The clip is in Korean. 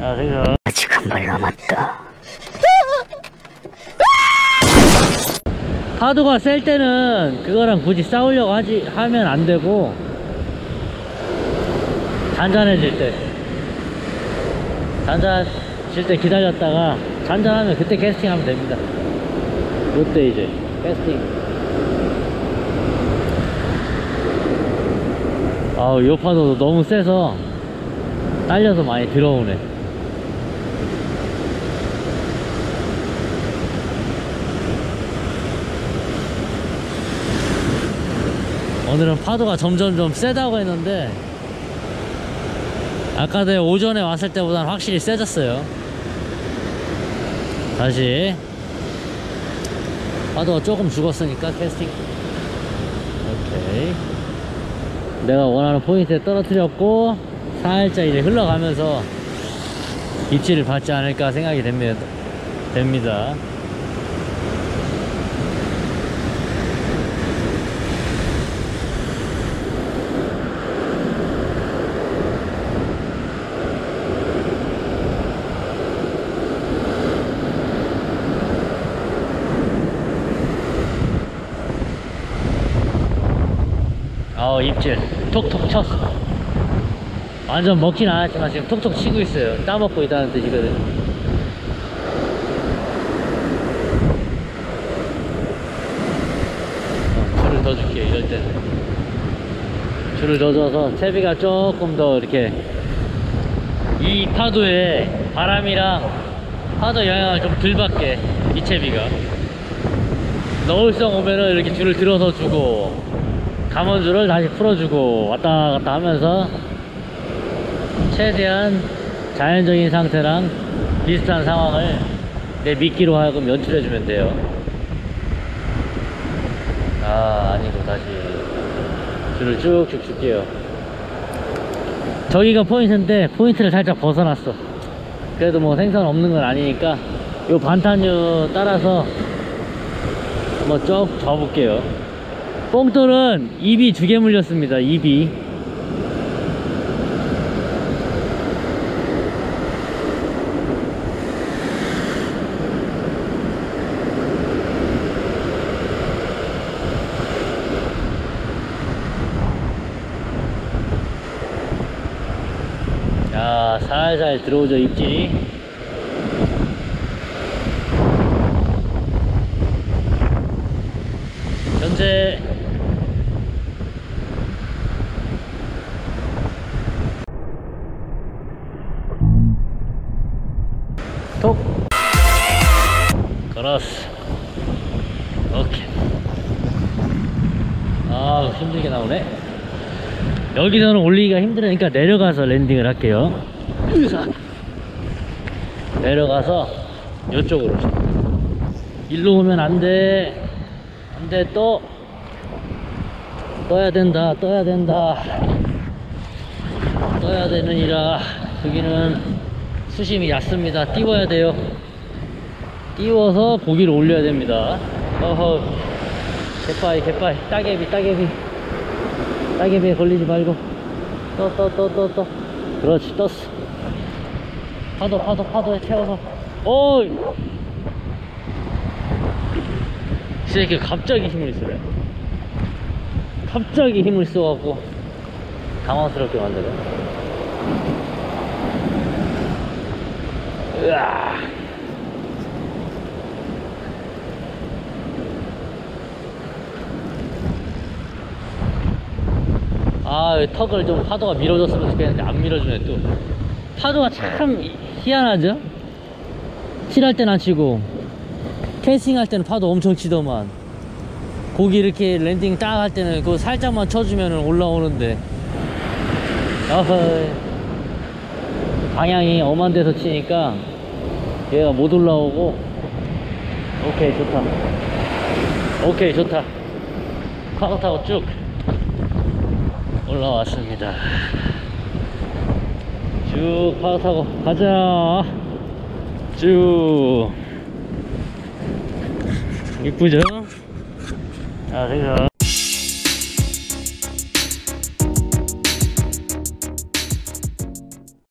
아, 그래서 아직 한발 남았다. 파도가 셀 때는 그거랑 굳이 싸우려고 하지 하면 안 되고 잔잔해질 때 잔잔해질 때 기다렸다가 잔잔하면 그때 캐스팅하면 됩니다. 요때 이제 캐스팅. 아우 요 파도도 너무 세서 딸려서 많이 들어오네. 오늘은 파도가 점점 좀 세다고 했는데 아까 내 오전에 왔을 때보다는 확실히 세졌어요. 다시 파도가 조금 죽었으니까 캐스팅. 오케이. 내가 원하는 포인트에 떨어뜨렸고 살짝 이제 흘러가면서 입질을 받지 않을까 생각이 됩니다. 됩니다 어 입질. 톡톡 쳤어. 완전 먹진 않았지만 지금 톡톡 치고 있어요. 따먹고 있다는 뜻이거든. 어, 줄을 더 줄게 이럴 때는 줄을 더 줘서 채비가 조금 더 이렇게 이 파도에 바람이랑 파도 영향을 좀 덜 받게 이 채비가. 너울성 오면은 이렇게 줄을 들어서 주고 감원줄을 다시 풀어주고 왔다 갔다 하면서 최대한 자연적인 상태랑 비슷한 상황을 내 미끼로 하여금 연출해 주면 돼요. 아 아니고 다시 줄을 쭉쭉 줄게요. 저기가 포인트인데 포인트를 살짝 벗어났어. 그래도 뭐 생선 없는 건 아니니까 요 반탄유 따라서 한번 쭉 줘볼게요 뽕돌은 입이 두 개 물렸습니다 입이. 자 살살 들어오죠 입질이. 현재 톡. 걸었어. 오케이. 아 힘들게 나오네. 여기서는 올리기가 힘들으니까 내려가서 랜딩을 할게요. 내려가서 이쪽으로. 일로 오면 안돼. 안돼 떠 떠야 된다 떠야 된다. 떠야 되느니라. 여기는 수심이 얕습니다. 띄워야 돼요. 띄워서 고기를 올려야 됩니다. 어허. 개빠이 개빠이. 따개비 따개비. 따개비에 걸리지 말고. 떠 떠 떠 떠 떠. 그렇지 떴어. 파도 파도 파도에 채워서. 오이! 이 새끼 갑자기 힘을 쓰네. 갑자기 힘을 써갖고 당황스럽게 만들어 으아. 아 턱을 좀 파도가 밀어줬으면 좋겠는데 안 밀어주네 또. 파도가 참 희한하죠? 칠할 때는 안 치고 캐스팅할 때는 파도 엄청 치더만. 고기 이렇게 landing 딱 할 때는 그거 살짝만 쳐주면 올라오는데. 어허 방향이 엄한 데서 치니까 얘가 못 올라오고. 오케이 좋다. 오케이 좋다. 카고 타고 쭉 올라왔습니다. 쭉 파도 타고 가자. 쭉. 이쁘죠? 자, 그래서